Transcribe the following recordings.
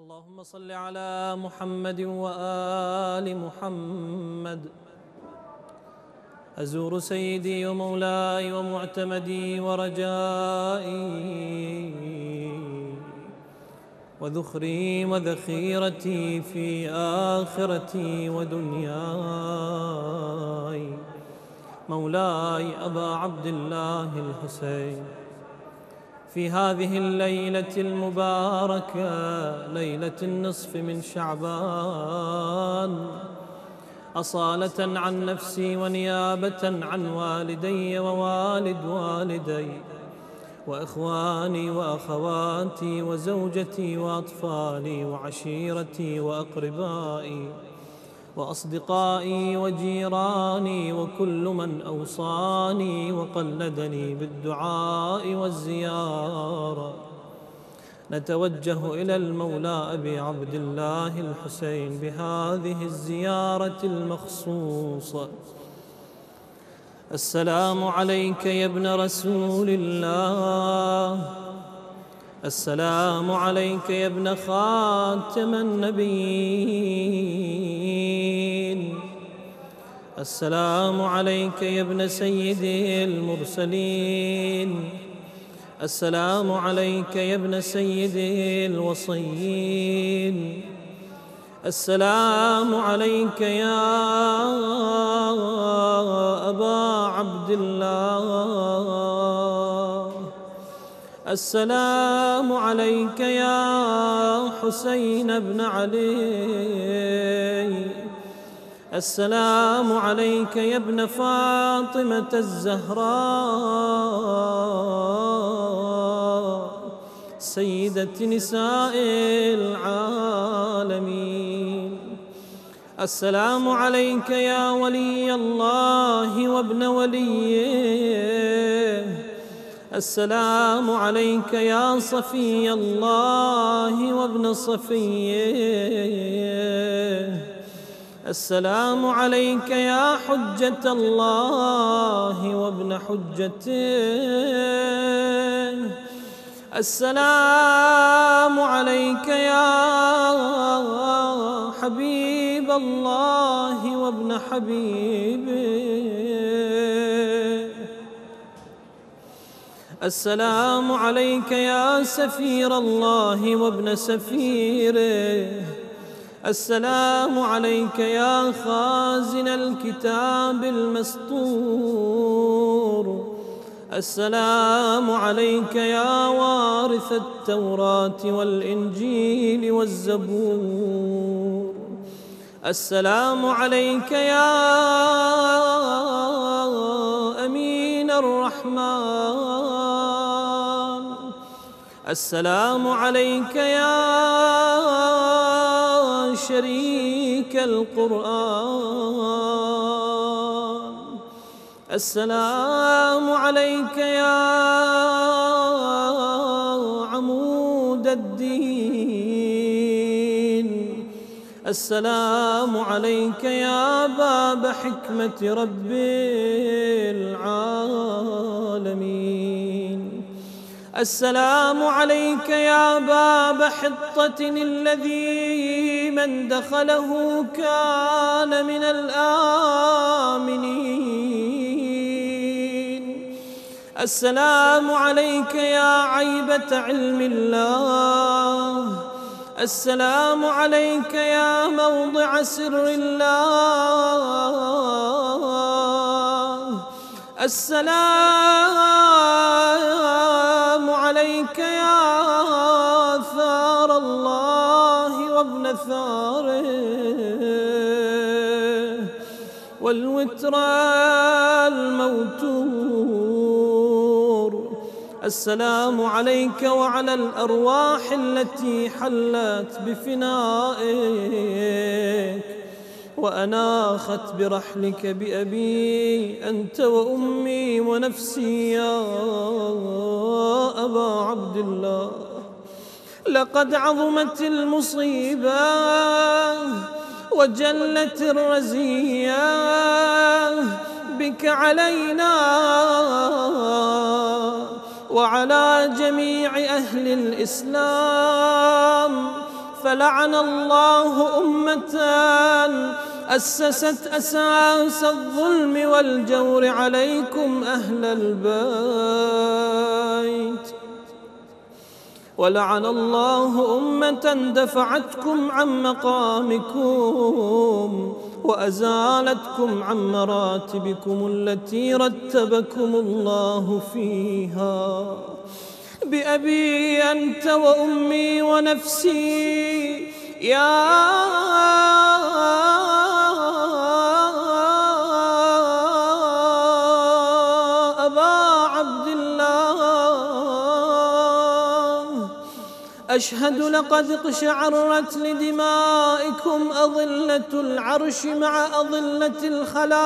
اللهم صل على محمد وآل محمد. أزور سيدي ومولاي ومعتمدي ورجائي. وذخري وذخيرتي في آخرتي ودنياي. مولاي أبا عبد الله الحسين. في هذه الليلة المباركة ليلة النصف من شعبان. أصالة عن نفسي ونيابة عن والدي ووالد والدي وإخواني وأخواتي وزوجتي وأطفالي وعشيرتي وأقربائي. وأصدقائي وجيراني وكل من أوصاني وقلدني بالدعاء والزيارة. نتوجه إلى المولى أبي عبد الله الحسين بهذه الزيارة المخصوصة. السلام عليك يا ابن رسول الله. السلام عليك يا ابن خاتم النبيين. السلام عليك يا ابن سيد المرسلين. السلام عليك يا ابن سيد الوصيين. السلام عليك يا أبا عبد الله. السلام عليك يا حسين بن علي. السلام عليك يا ابن فاطمة الزهراء. سيدة نساء العالمين. السلام عليك يا ولي الله وابن وليه. السلام عليك يا صفي الله وابن صفيه. السلام عليك يا حجة الله وابن حجته. السلام عليك يا حبيب الله وابن حبيبه. السلام عليك يا سفير الله وابن سفيره. السلام عليك يا خازن الكتاب المسطور السلام عليك يا وارث التوراة والإنجيل والزبور. السلام عليك يا أمين الرحمن. السلام عليك يا شريك القرآن. السلام عليك يا عمود الدين. السلام عليك يا باب حكمة رب العالمين. السلام عليك يا باب حطة الذي من دخله كان من الآمنين. السلام عليك يا عيبة علم الله. السلام عليك يا موضع سر الله. السلام عليك يا ثار الله وابن ثاره. والوتر السلام عليك وعلى الأرواح التي حلت بفنائك. وأناخت برحلك بأبي أنت وأمي ونفسي يا أبا عبد الله. لقد عظمت المصيبة وجلت الرزية بك علينا وعلى جميع أهل الإسلام. فلعن الله أمة أسست أساس الظلم والجور عليكم أهل البيت. ولعن الله أمة دفعتكم عن مقامكم. وأزالتكم عن مراتبكم التي رتبكم الله فيها. بأبي أنت وأمي ونفسي يا أشهد لقد اقشعرت لدمائكم أظلة العرش مع أظلة الخلائق.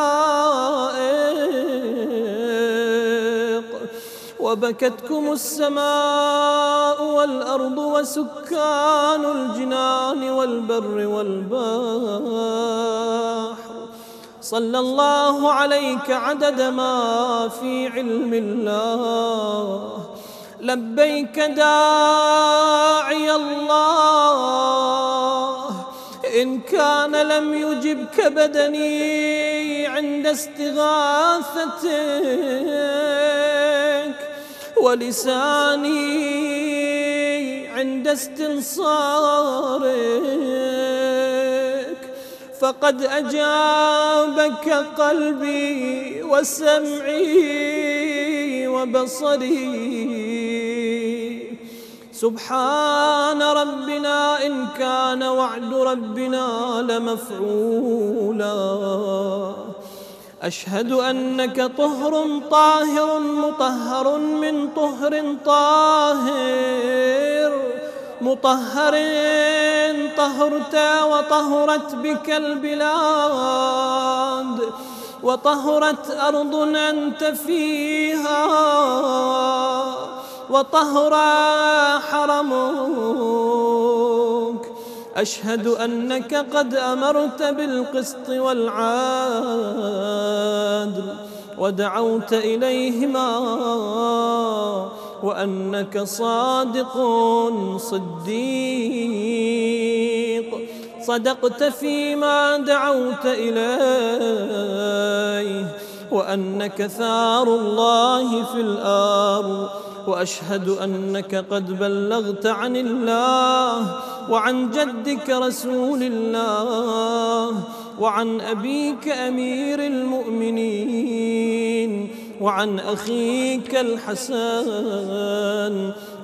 وبكتكم السماء والأرض وسكان الجنان والبر والبحر. صلى الله عليك عدد ما في علم الله. لبيك داعي الله. إن كان لم يجبك بدني عند استغاثتك. ولساني عند استنصارك. فقد أجابك قلبي وسمعي وبصري. سبحان ربنا إن كان وعد ربنا لمفعولا. أشهد أنك طهر طاهر مطهر من طهر طاهر. مطهر طهرت وطهرت بك البلاد وطهرت أرض أنت فيها. وطهر حرمك. أشهد أنك قد أمرت بالقسط والعدل ودعوت إليهما وأنك صادق صديق. صدقت فيما دعوت إليه وأنك ثار الله في الأرض. وأشهد أنك قد بلغت عن الله وعن جدك رسول الله وعن أبيك أمير المؤمنين وعن أخيك الحسن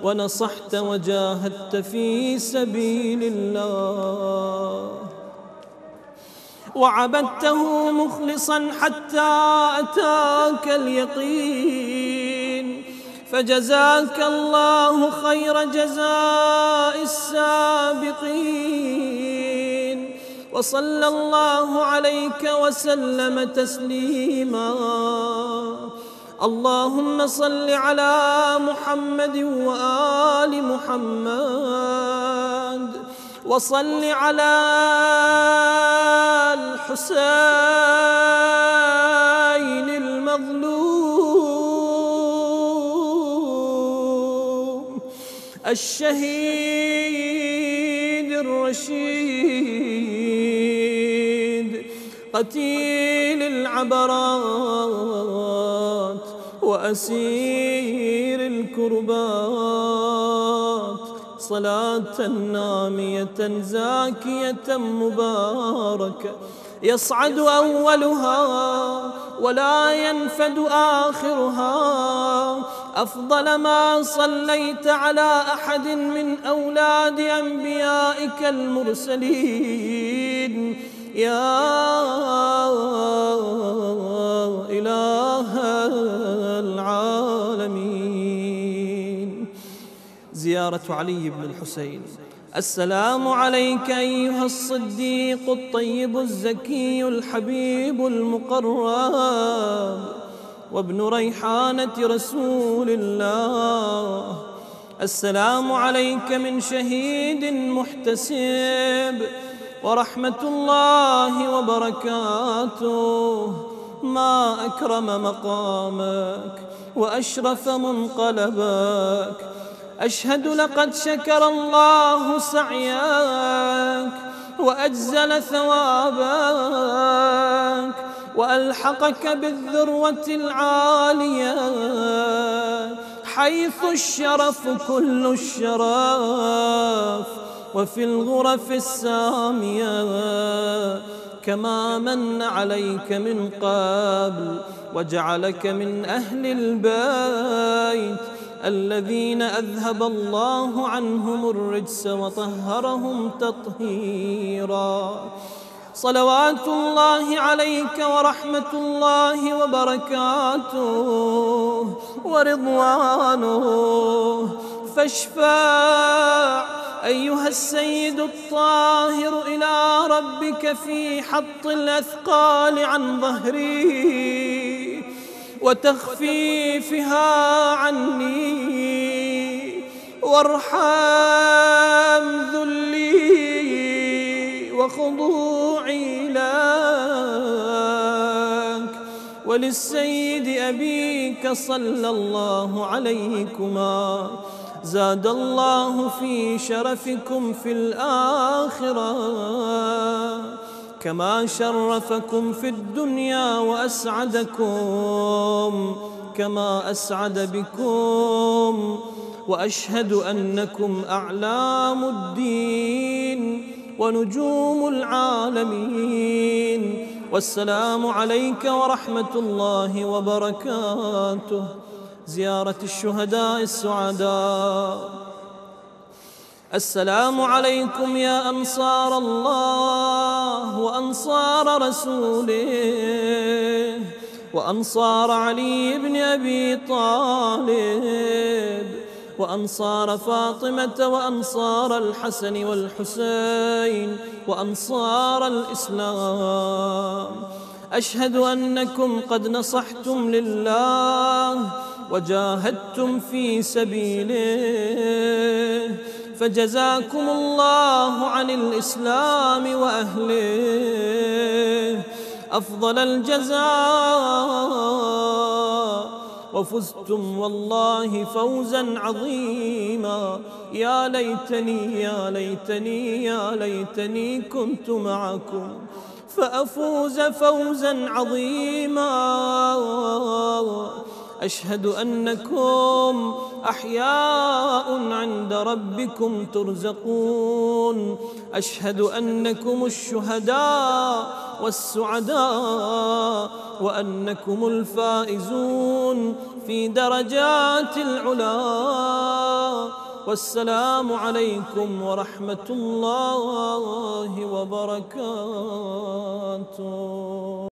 ونصحت وجاهدت في سبيل الله وعبدته مخلصا حتى أتاك اليقين فجزاك الله خير جزاء السابقين. وصلى الله عليك وسلم تسليما. اللهم صل على محمد وآل محمد. وصل على الحسين الشهيد الرشيد قتيل العبرات وأسير الكربات صلاة نامية زاكية مباركة. يصعد أولها ولا ينفد آخرها. أفضل ما صليت على أحد من أولاد أنبيائك المرسلين. يا إله العالمين. زيارة علي بن الحسين. السلام عليك أيها الصديق الطيب الزكي الحبيب المقرب. وابن ريحانة رسول الله. السلام عليك من شهيد محتسب ورحمة الله وبركاته. ما أكرم مقامك وأشرف منقلبك. أشهد لقد شكر الله سعيك وأجزل ثوابك. وألحقك بالذروة العالية حيث الشرف كل الشرف وفي الغرف السامية كما من عليك من قبل وجعلك من أهل البيت. الذين أذهب الله عنهم الرجس وطهرهم تطهيرا. صلوات الله عليك ورحمة الله وبركاته ورضوانه. فاشفع أيها السيد الطاهر إلى ربك في حط الأثقال عن ظهري وتخفيفها عني. وارحم ذلي وخضوعي لك وللسيد أبيك صلى الله عليكما. زاد الله في شرفكم في الآخرة كما شرفكم في الدنيا وأسعدكم كما أسعد بكم. وأشهد أنكم أعلام الدين. ونجوم العالمين. والسلام عليك ورحمة الله وبركاته. زيارة الشهداء السعداء. السلام عليكم يا أنصار الله وأنصار رسوله. وأنصار علي بن أبي طالب. وأنصار فاطمة وأنصار الحسن والحسين وأنصار الإسلام. أشهد أنكم قد نصحتم لله وجاهدتم في سبيله. فجزاكم الله عن الإسلام وأهله. أفضل الجزاء. وفزتم والله فوزا عظيما. يا ليتني يا ليتني يا ليتني كنت معكم فأفوز فوزا عظيما. أشهد أنكم أحياء عند ربكم ترزقون. أشهد أنكم الشهداء والسعداء وأنكم الفائزون في درجات العلا. والسلام عليكم ورحمة الله وبركاته.